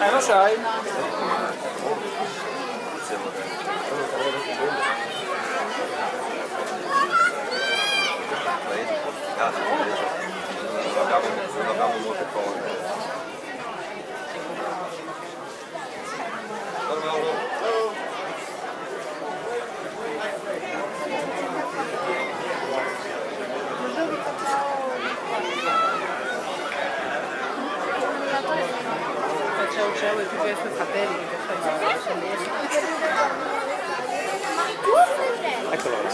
Eh, lo sai. Non abbiamo molte cose. Ciao ciao e tutti i suoi fratelli che celeste. Eccolo là.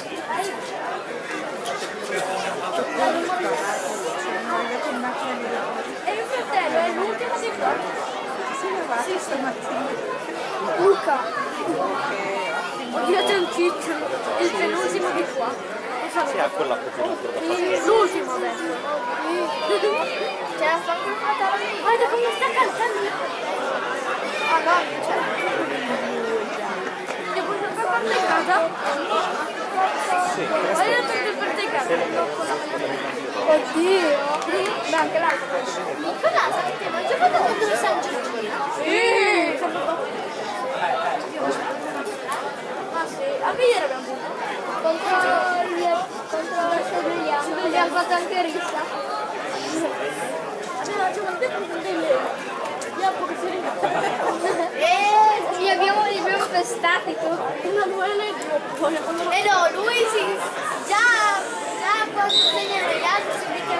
E il fratello è l'ultimo di qua. Sì, stamattina. Luca. Oddio, c'è un ciccio. Il penultimo di qua. Sì, ha quella pochino da fare. L'ultimo adesso. C'è la sua Guarda come sta cantando. Ah no, c'è. Devo sempre portare in casa? Sì, Voglio tutto portare in casa. Oddio. Ma anche là. Quella sapete, ma giocato contro il San Gennino? Sì. Ah sì, anche ieri abbiamo vinto. Contro il Sogliano. Abbiamo fatto anche rissa. Contro delle... Abbiamo li abbiamo pestati tu. Troppo. Eh no, lui si... Già, già quando segnano gli altri si dice...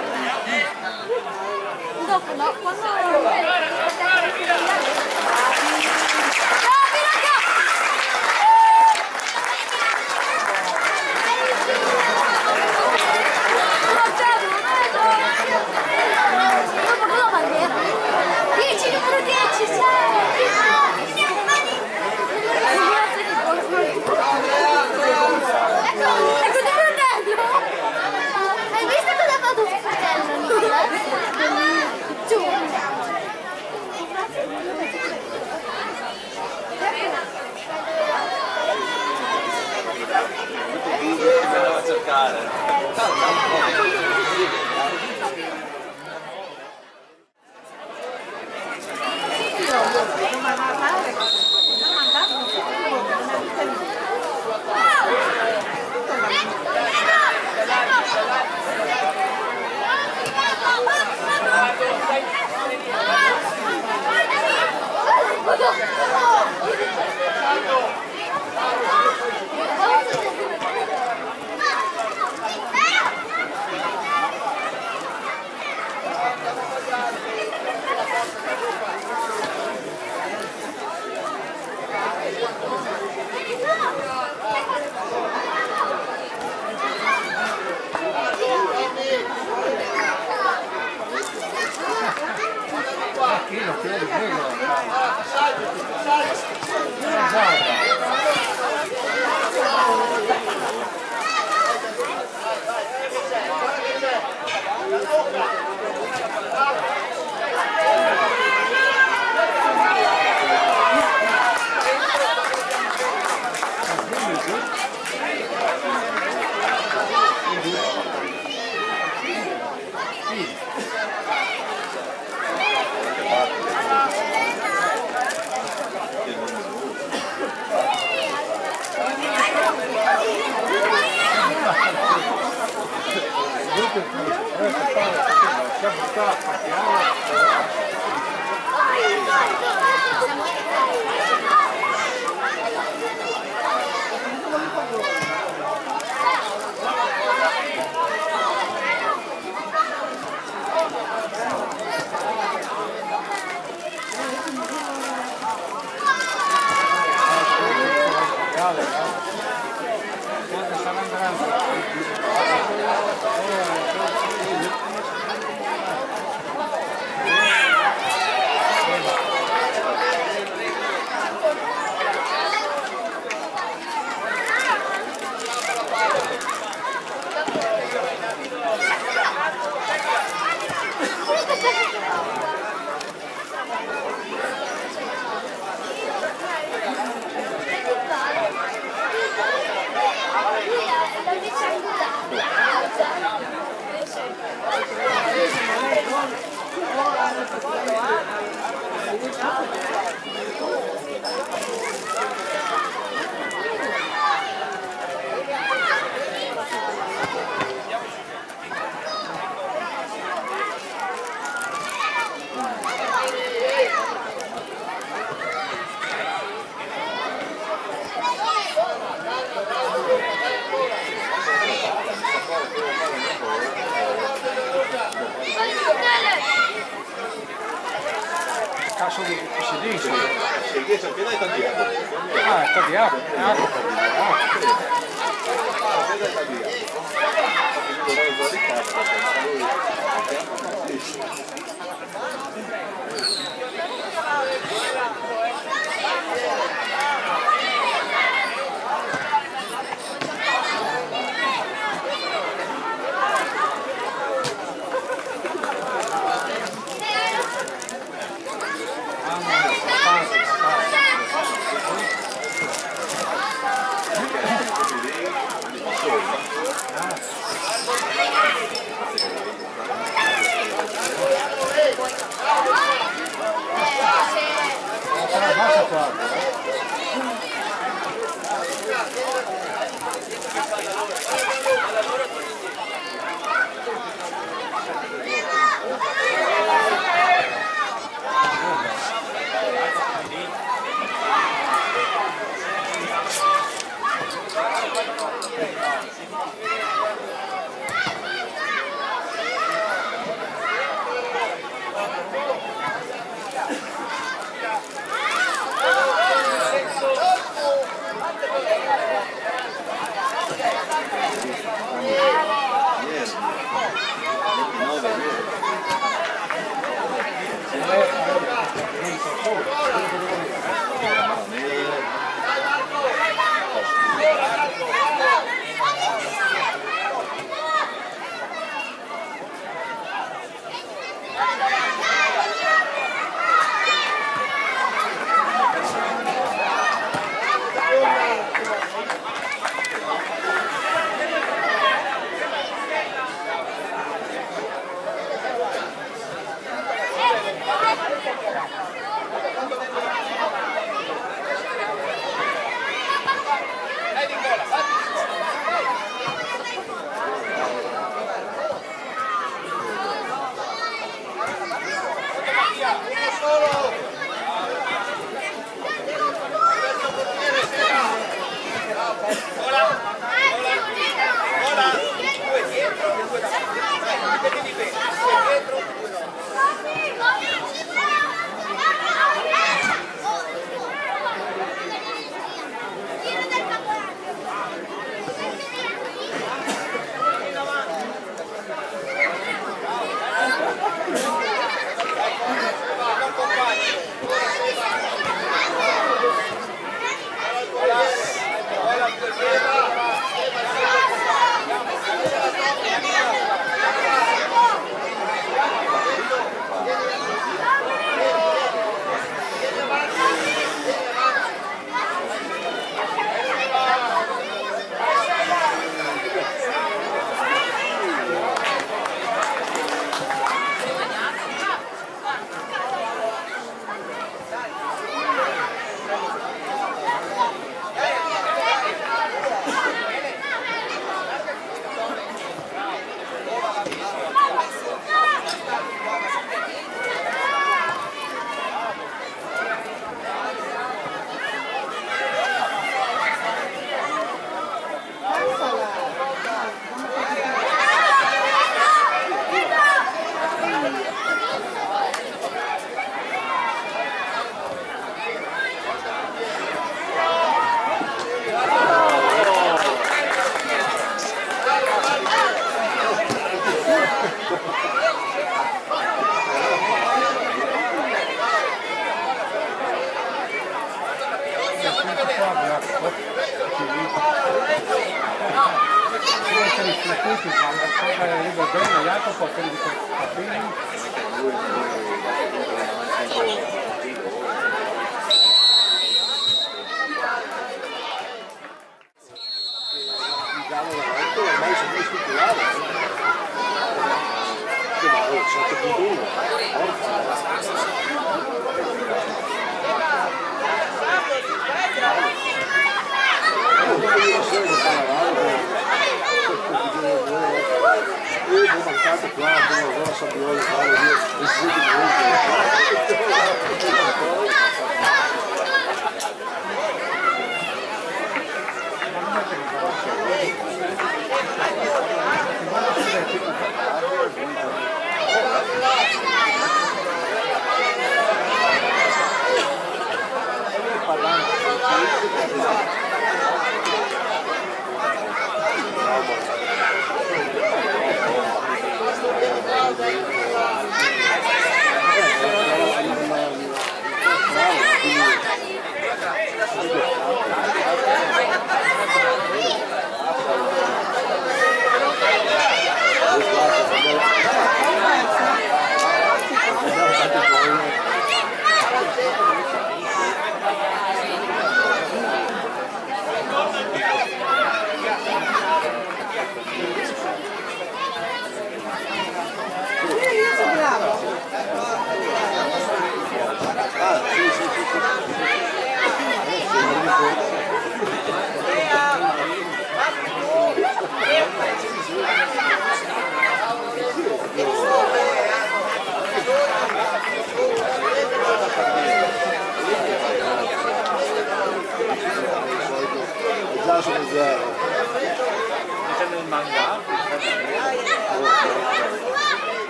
Dopo no, quando... Oh, my God. Fino, fino, fino.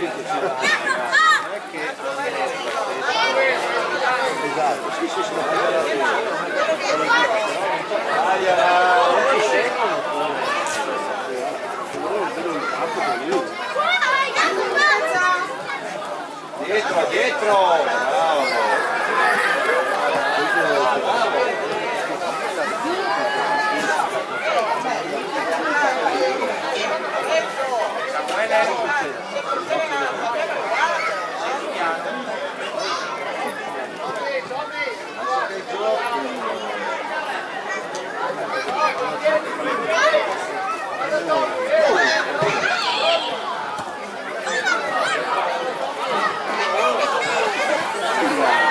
scritto c'è non è che esatto sì sì sono dietro dietro. bravo Yeah.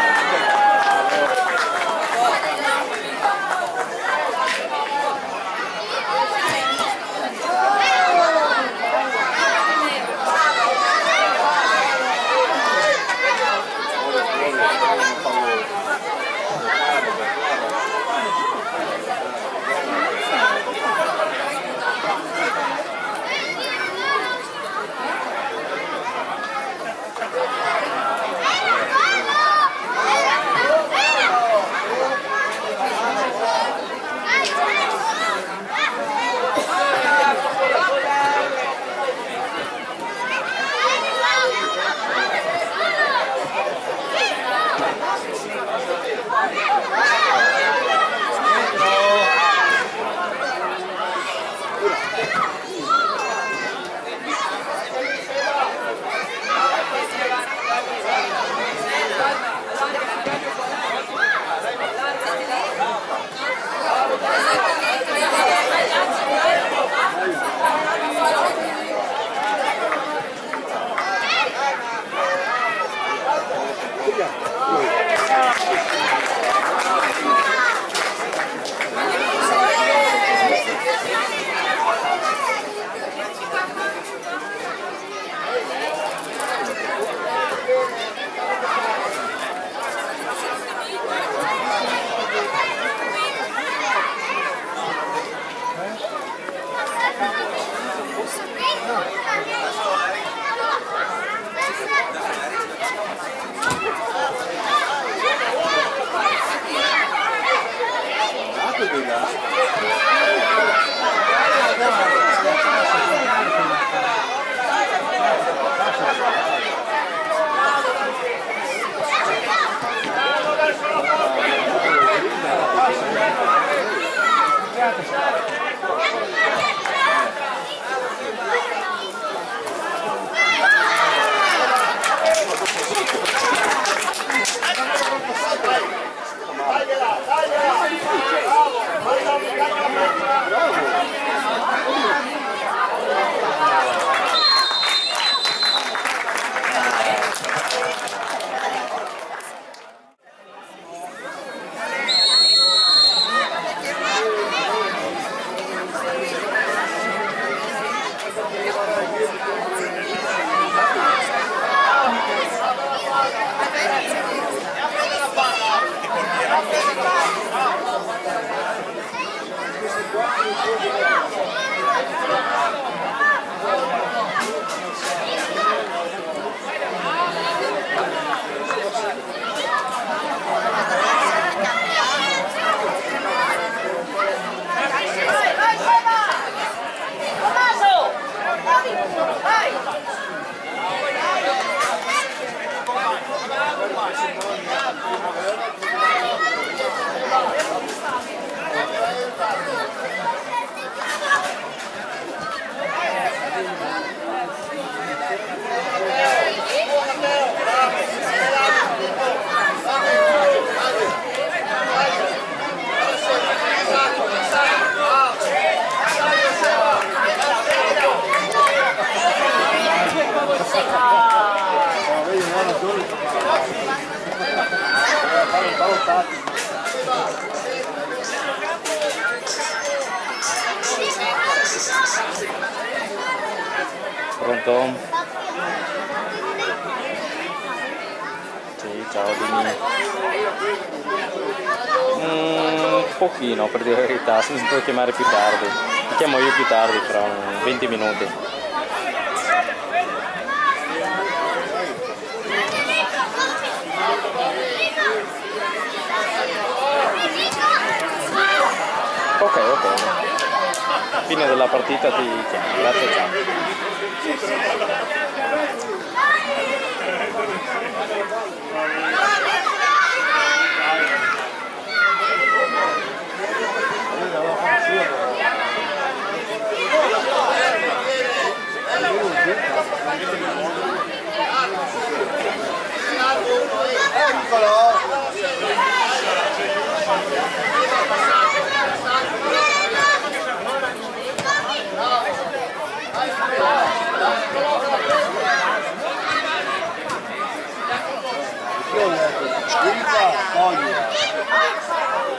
Un pochino, per dire la verità, se mi puoi chiamare più tardi. Ti chiamo io più tardi, un 20 minuti. Ok, ok. Fine della partita ti chiamo. Grazie, ciao. Scusa, voglio.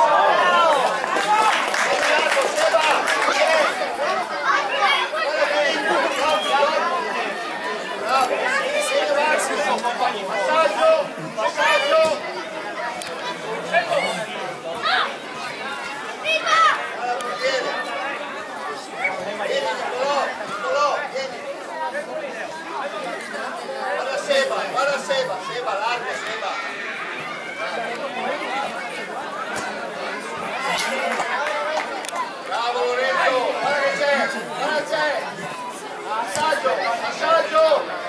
Bravo Lorenzo, assaggio, assaggio!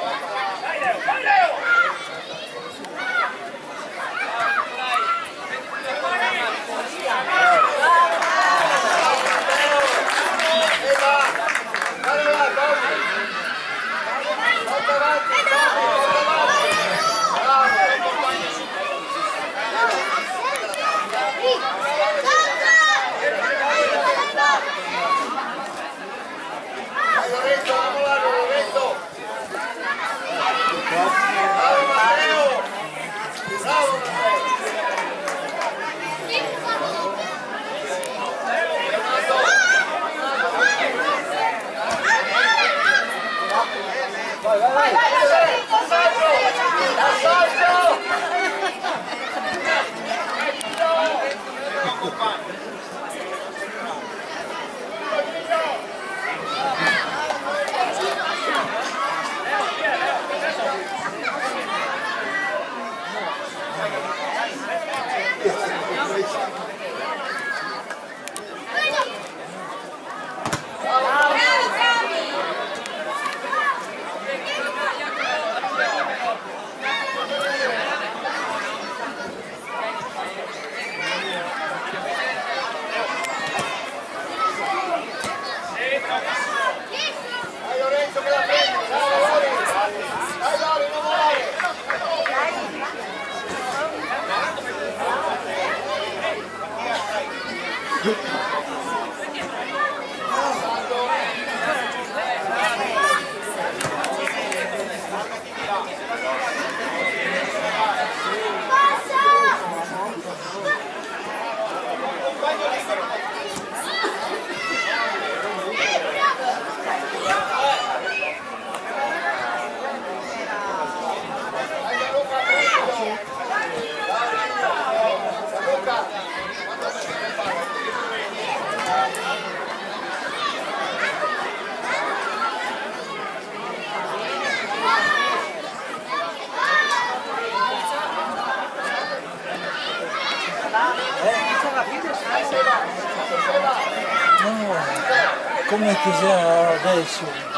النتيجة دايشة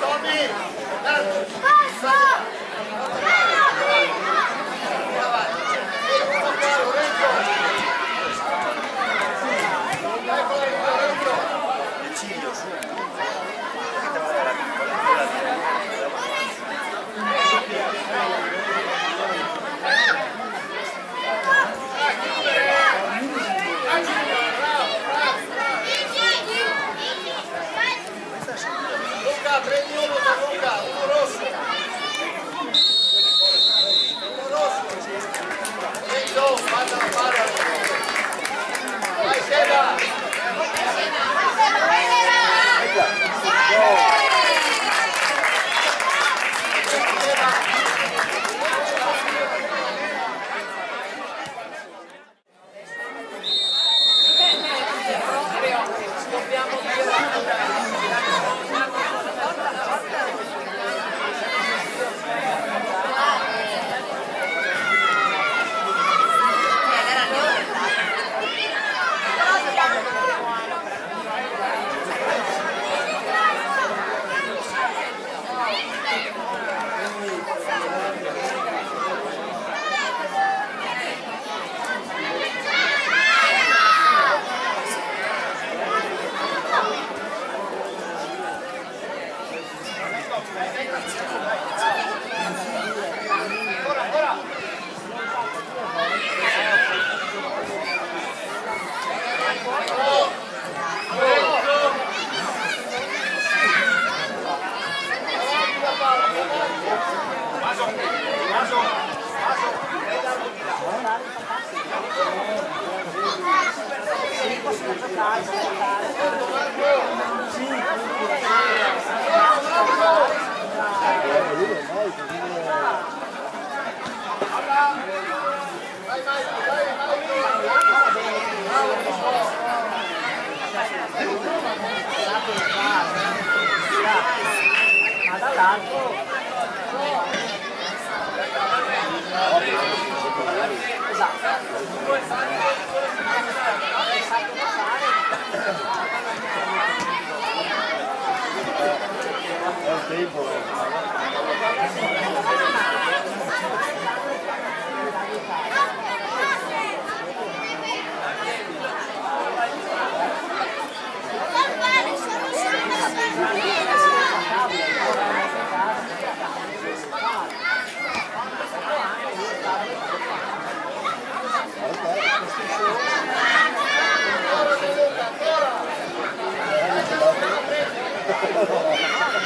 Tommy! Tommy!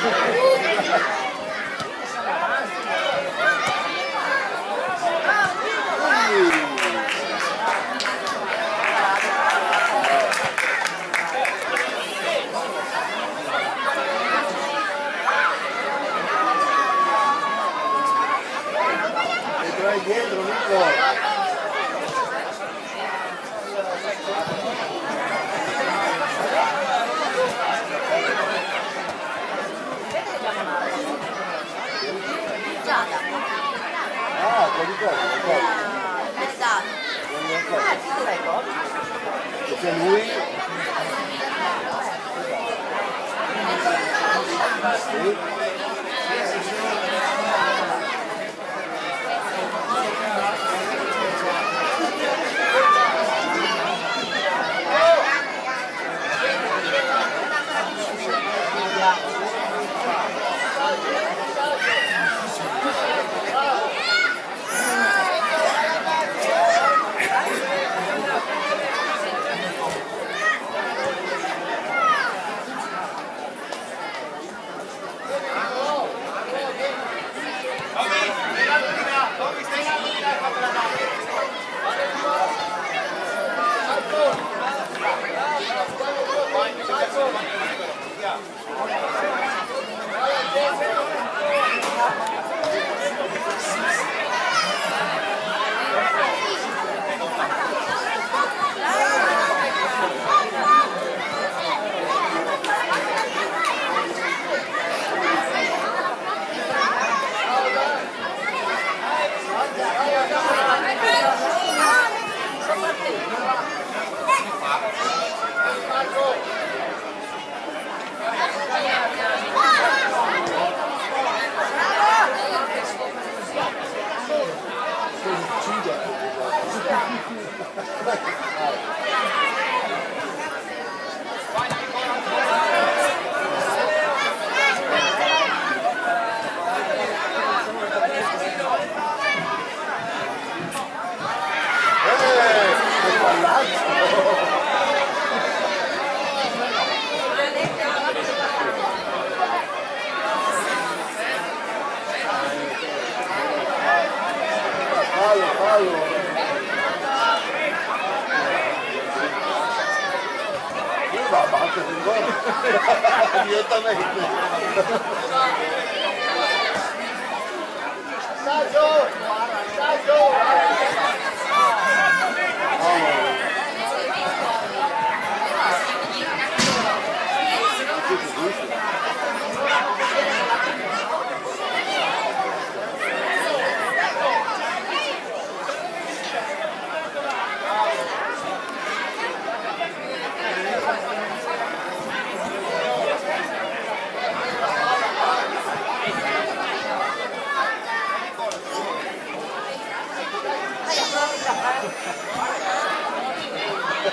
Yeah. Can we?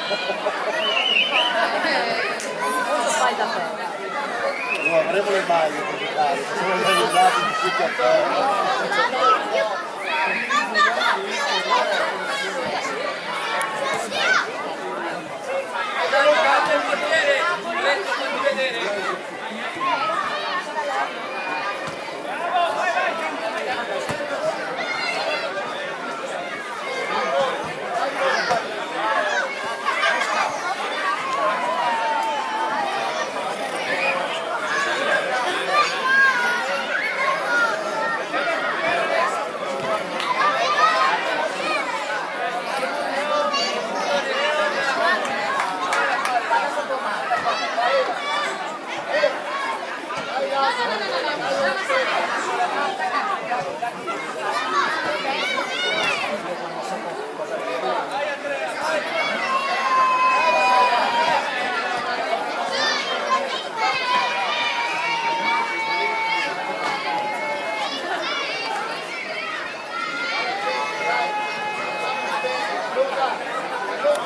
Cosa fai da te? Non avremo le maglie per giocare, siamo organizzati tutti a terra. Paletta di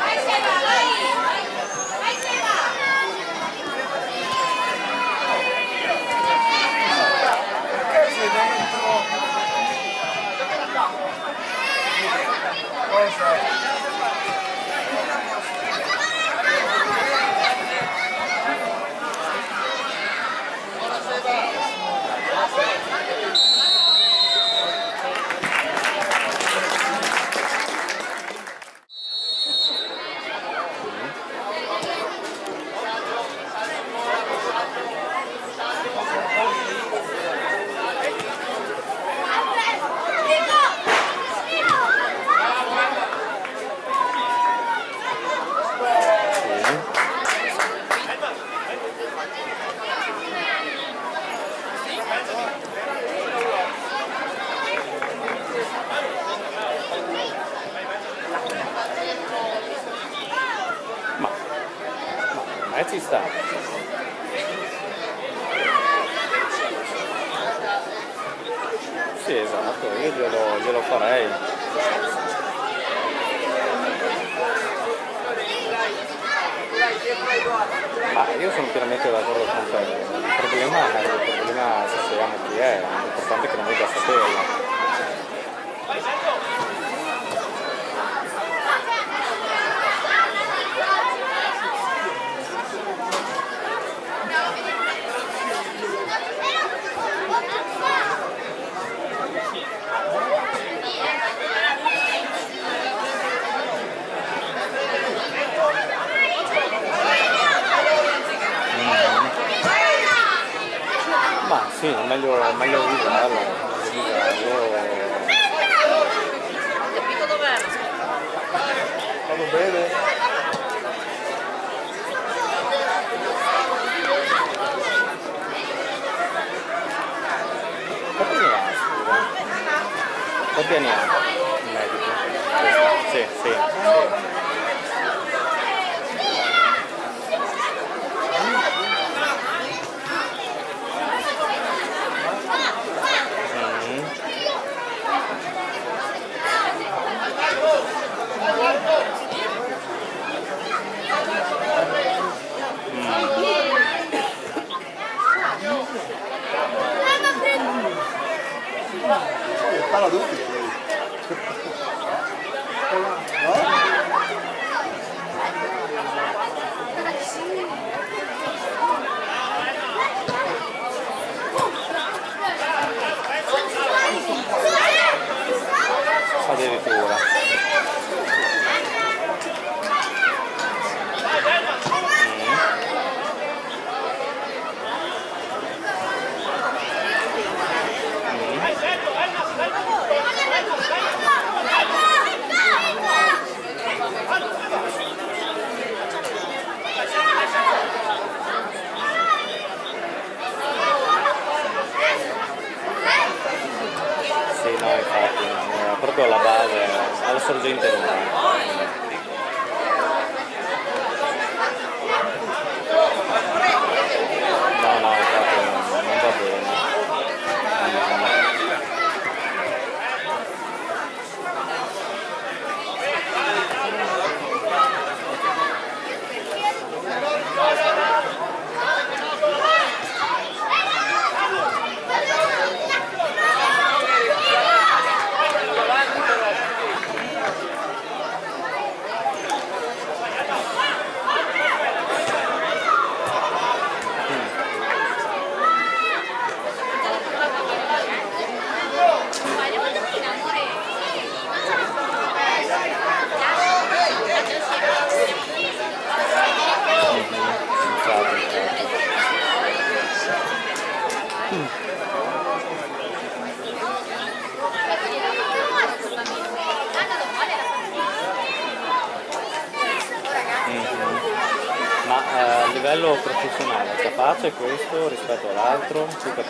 Vai chegar aí. Meglio avvisarlo. meglio avvisarlo. Capito dov'è? Vanno bene? Quanti ne ha? Quanti anni ha il medico? Sì, sì, sì. para adultos. cadere ora. 甚至于。Patron, Chica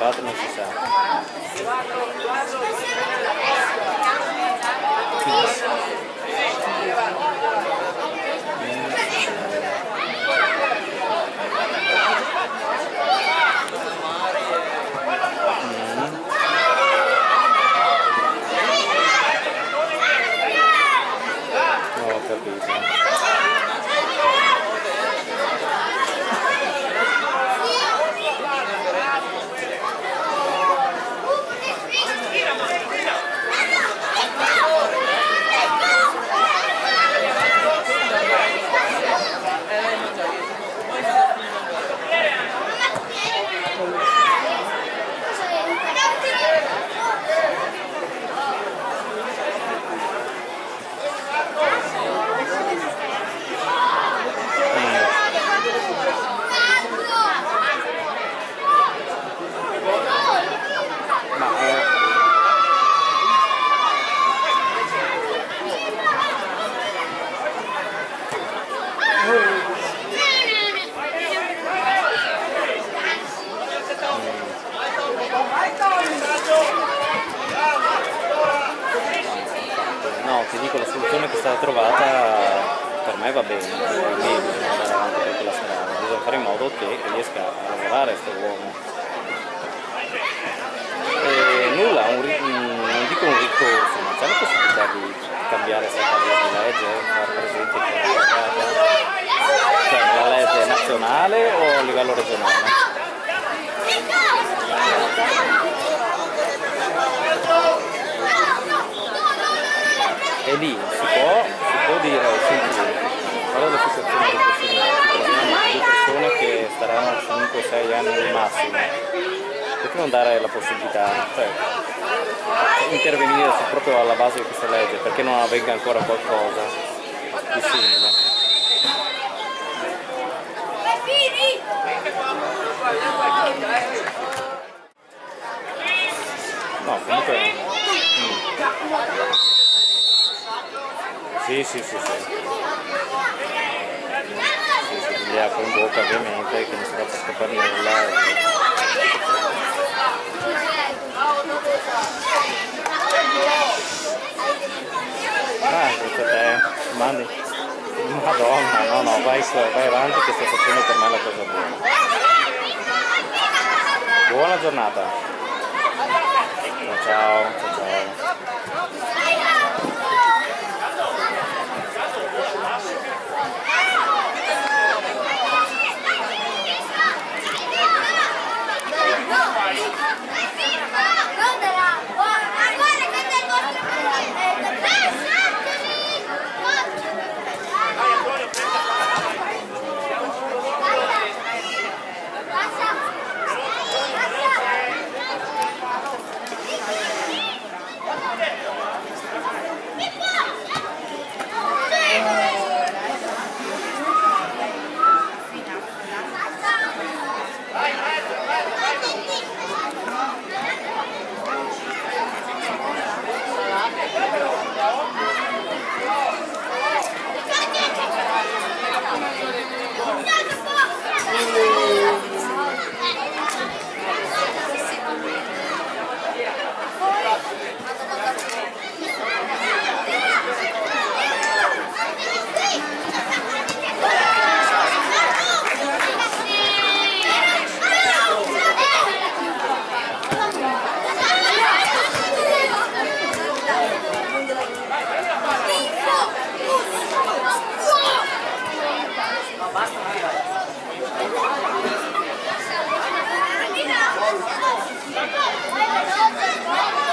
chào. Chào. Chào. Thank you.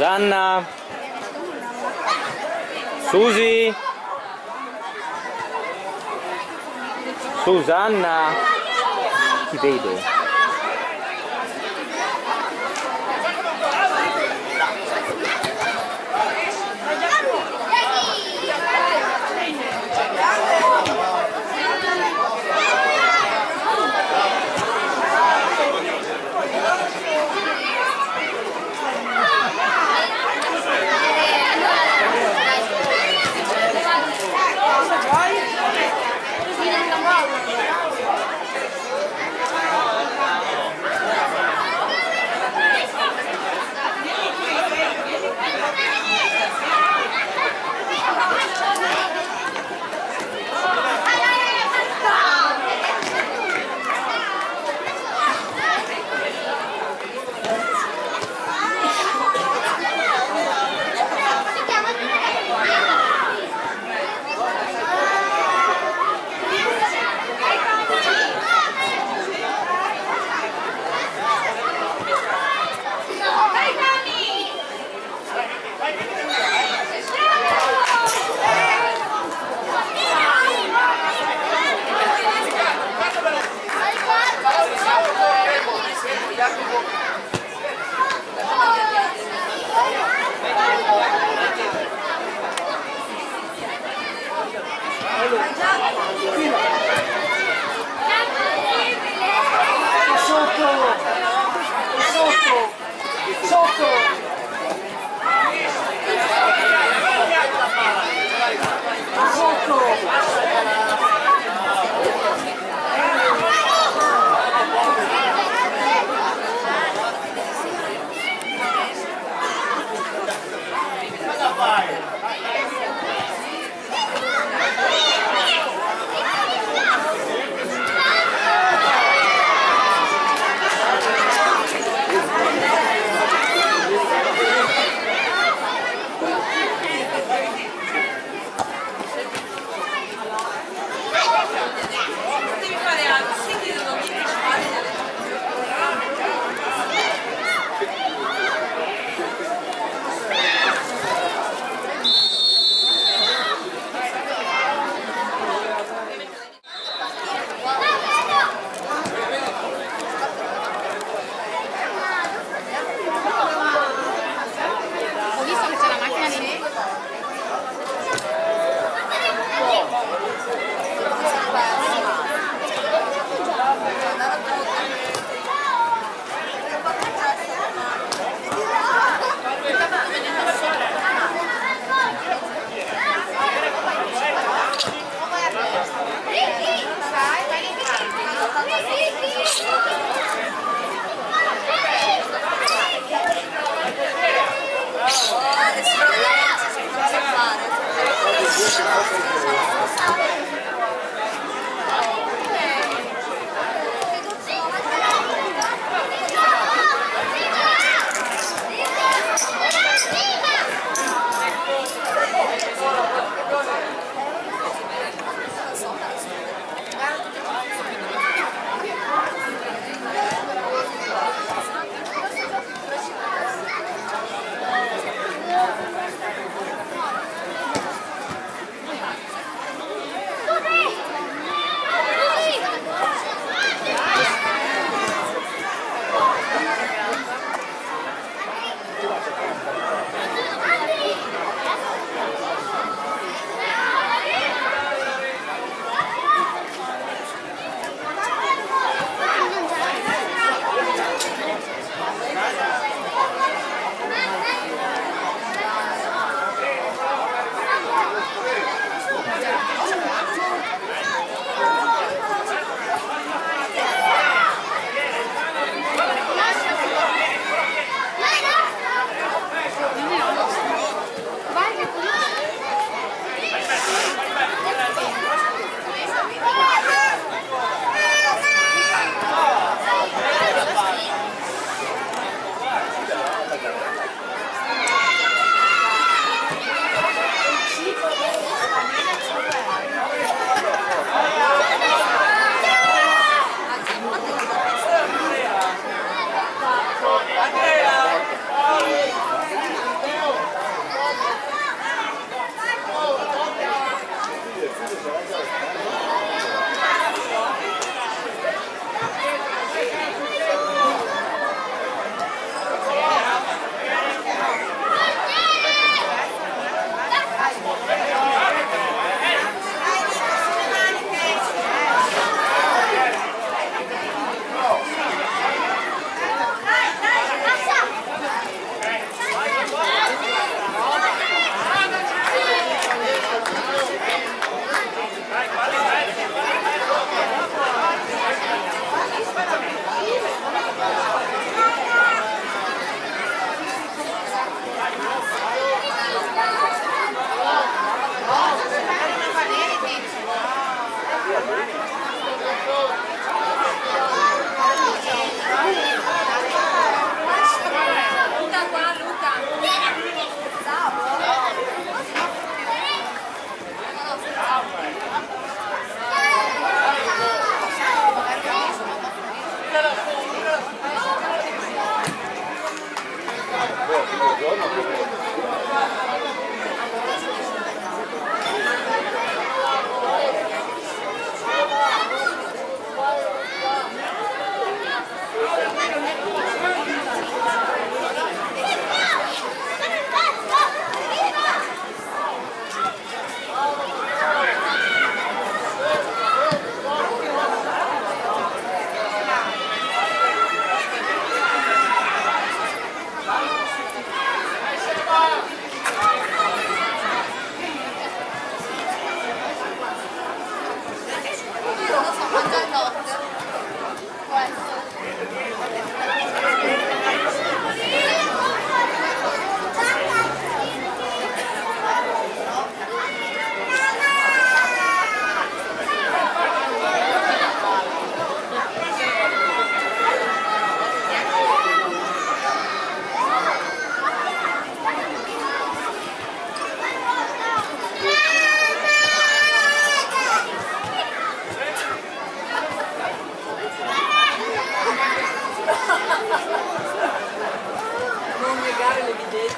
There's Susie, Susanna, Tibedo.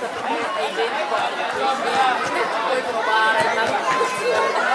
Thank you.